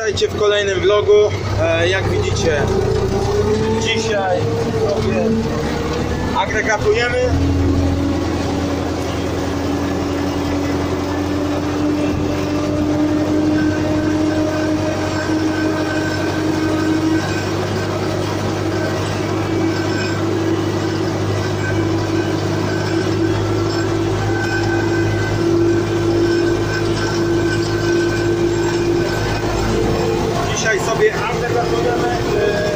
Witajcie w kolejnym vlogu. E, jak widzicie, dzisiaj agregatujemy. Dzisiaj sobie agregatujemy. E,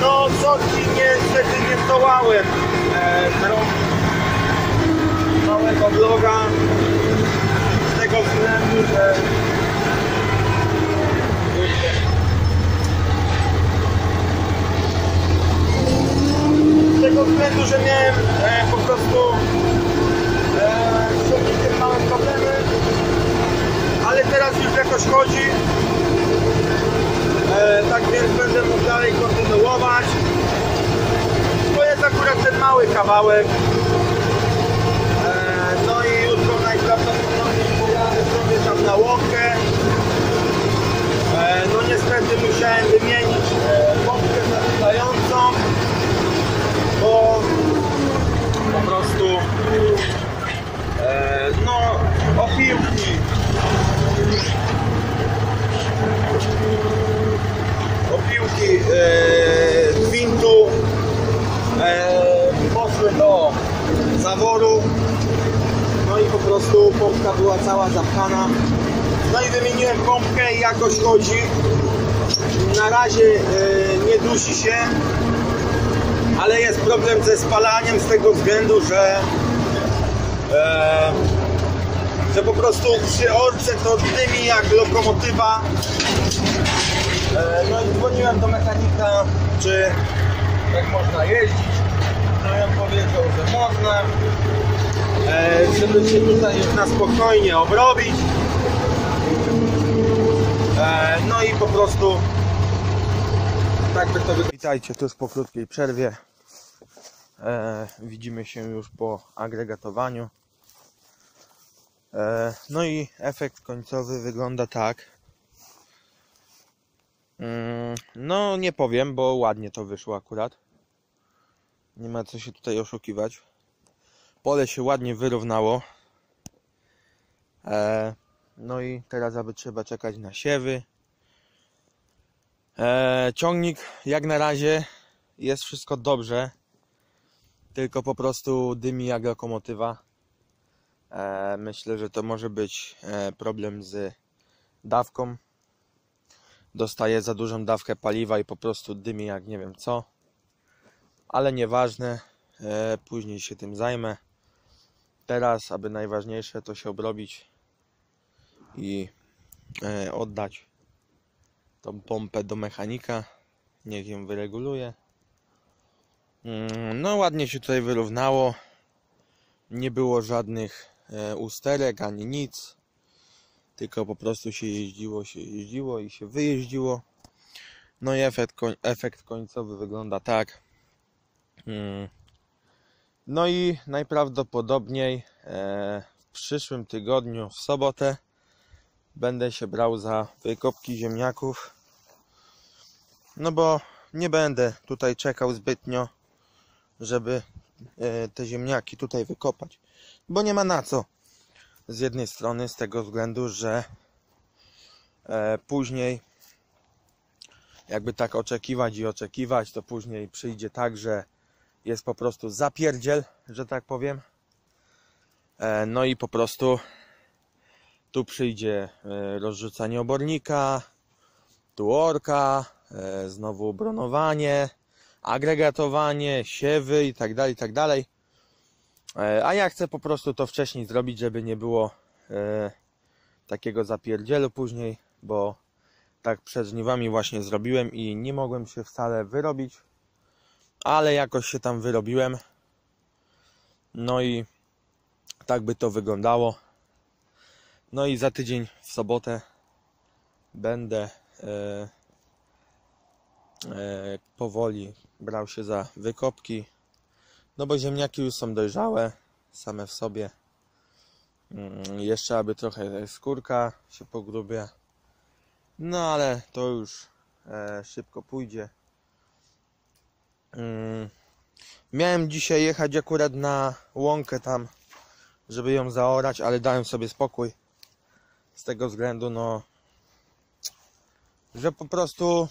no, soki niestety nie zdołałem e, całego vloga z tego względu, że z tego względu, że miałem e, po prostu e, z ciągnikiem małe problemy, ale teraz już jakoś chodzi. E, tak więc będę mógł dalej kontynuować. To jest akurat ten mały kawałek. E, no i jutro najprawdopodobniej pojadę sobie tam na łąkę. E, no niestety musiałem wymienić e, pompkę zasilającą, bo po prostu e, no opiłki opiłki e, gwintu e, poszły do zaworu no i po prostu pompka była cała zapchana no i wymieniłem pompkę i jakoś chodzi na razie e, nie dusi się ale jest problem ze spalaniem z tego względu, że e, że po prostu przy orce to dymi jak lokomotywa E, No i dzwoniłem do mechanika, czy jak można jeździć. No i on powiedział, że można. E, Żeby się tutaj już na spokojnie obrobić. E, No i po prostu tak by to wyglądało. Witajcie tuż po krótkiej przerwie. E, Widzimy się już po agregatowaniu. No i efekt końcowy wygląda tak. Mm, No, nie powiem, bo ładnie to wyszło akurat. Nie ma co się tutaj oszukiwać. Pole się ładnie wyrównało. E, no i teraz aby trzeba czekać na siewy. E, ciągnik jak na razie jest wszystko dobrze. Tylko po prostu dymi jak lokomotywa. E, myślę, że to może być e, problem z dawką dostaje za dużą dawkę paliwa i po prostu dymi jak nie wiem co. Ale nieważne, e, później się tym zajmę. Teraz, aby najważniejsze to się obrobić i e, oddać tą pompę do mechanika. Niech ją wyreguluje. Mm, No ładnie się tutaj wyrównało. Nie było żadnych e, usterek ani nic tylko po prostu się jeździło, się jeździło i się wyjeździło. No i efekt, efekt końcowy wygląda tak. No i najprawdopodobniej e, w przyszłym tygodniu, w sobotę, będę się brał za wykopki ziemniaków. No bo nie będę tutaj czekał zbytnio, żeby e, te ziemniaki tutaj wykopać, bo nie ma na co z jednej strony z tego względu, że e, później jakby tak oczekiwać i oczekiwać, to później przyjdzie tak, że jest po prostu zapierdziel, że tak powiem. E, no i po prostu tu przyjdzie e, rozrzucanie obornika, tu orka, e, znowu bronowanie, agregatowanie, siewy i tak dalej, tak dalej. A ja chcę po prostu to wcześniej zrobić, żeby nie było takiego zapierdzielu później, bo tak przed żniwami właśnie zrobiłem i nie mogłem się wcale wyrobić, ale jakoś się tam wyrobiłem. No i tak by to wyglądało. No i za tydzień w sobotę będę e, e, powoli brał się za wykopki no bo ziemniaki już są dojrzałe same w sobie. Mm, Jeszcze aby trochę skórka się pogrubia. No ale to już e, szybko pójdzie. Mm. Miałem dzisiaj jechać akurat na łąkę tam, żeby ją zaorać, ale dałem sobie spokój. Z tego względu, no, że po prostu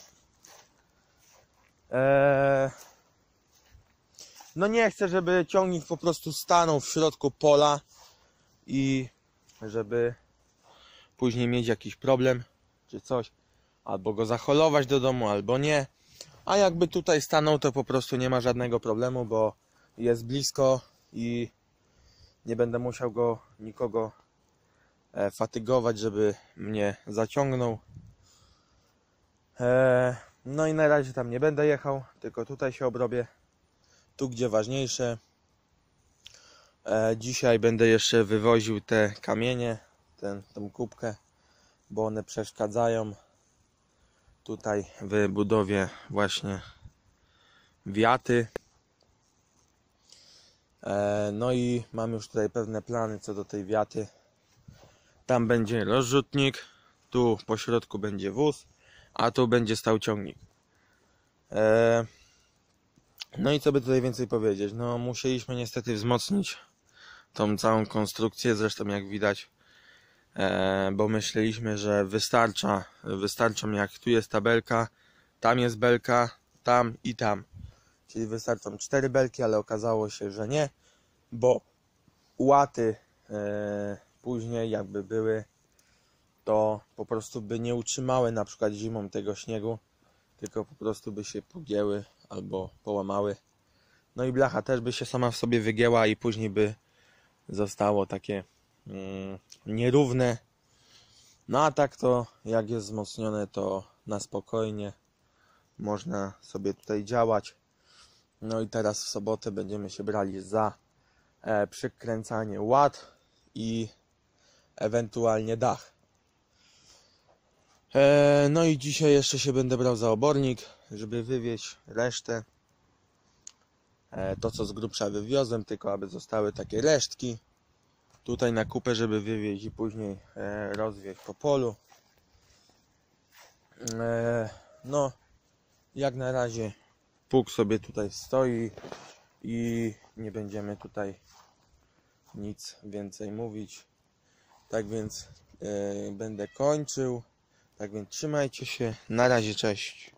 e, no nie chcę, żeby ciągnik po prostu stanął w środku pola i żeby później mieć jakiś problem czy coś, albo go zaholować do domu, albo nie. A jakby tutaj stanął, to po prostu nie ma żadnego problemu, bo jest blisko i nie będę musiał go nikogo e, fatygować, żeby mnie zaciągnął. E, no i na razie tam nie będę jechał, tylko tutaj się obrobię. Tu gdzie ważniejsze. E, dzisiaj będę jeszcze wywoził te kamienie, ten, tą kubkę, bo one przeszkadzają tutaj w budowie właśnie wiaty. E, no i mam już tutaj pewne plany co do tej wiaty. Tam będzie rozrzutnik, tu po środku będzie wóz, a tu będzie stał ciągnik. E, no i co by tutaj więcej powiedzieć? No musieliśmy niestety wzmocnić tą całą konstrukcję, zresztą jak widać, bo myśleliśmy, że wystarcza, wystarczą jak tu jest ta belka, tam jest belka, tam i tam. Czyli wystarczą cztery belki, ale okazało się, że nie, bo łaty e, później jakby były, to po prostu by nie utrzymały na przykład zimą tego śniegu, tylko po prostu by się pogięły albo połamały. No i blacha też by się sama w sobie wygięła i później by zostało takie nierówne. No a tak to jak jest wzmocnione to na spokojnie można sobie tutaj działać. No i teraz w sobotę będziemy się brali za e, przykręcanie ład i ewentualnie dach. E, no i dzisiaj jeszcze się będę brał za obornik, żeby wywieźć resztę. E, to co z grubsza wywiozłem, tylko aby zostały takie resztki. Tutaj na kupę, żeby wywieźć i później e, rozwieźć po polu. E, no, jak na razie pług sobie tutaj stoi i nie będziemy tutaj nic więcej mówić. Tak więc e, będę kończył. Tak więc trzymajcie się. Na razie, cześć.